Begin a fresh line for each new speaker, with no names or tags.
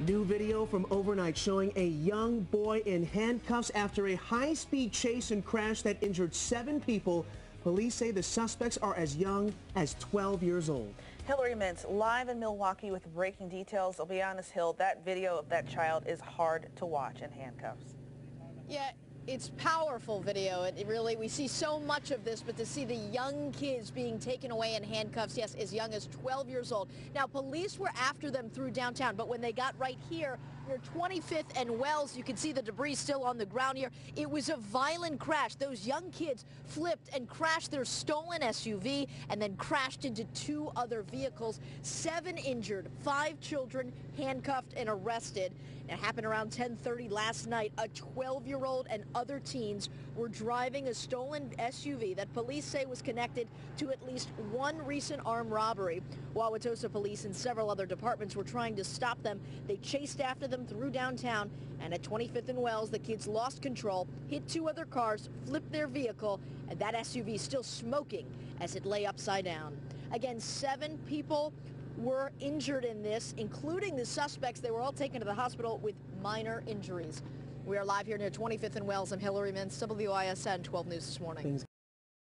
New video from overnight showing a young boy in handcuffs after a high-speed chase and crash that injured seven people. Police say the suspects are as young as 12 years old.
Hillary Mintz live in Milwaukee with breaking details. I'll be honest, Hill, that video of that child is hard to watch in handcuffs.
Yeah, it's powerful video. It really, we see so much of this, but to see the young kids being taken away in handcuffs, yes, as young as 12 years old. Now, police were after them through downtown, but when they got right here near 25th and Wells, you can see the debris still on the ground here. It was a violent crash. Those young kids flipped and crashed their stolen SUV and then crashed into two other vehicles. Seven injured, five children handcuffed and arrested. It happened around 10:30 last night. A 12-year-old and other teens were driving a stolen SUV that police say was connected to at least one recent armed robbery. Wauwatosa police and several other departments were trying to stop them. They chased after them through downtown and at 25th and Wells, the kids lost control, hit two other cars, flipped their vehicle, and that SUV still smoking as it lay upside down. Again, seven people were injured in this, including the suspects. They were all taken to the hospital with minor injuries. We are live here near 25th and Wells. I'm Hillary Mintz, WISN 12 News this morning.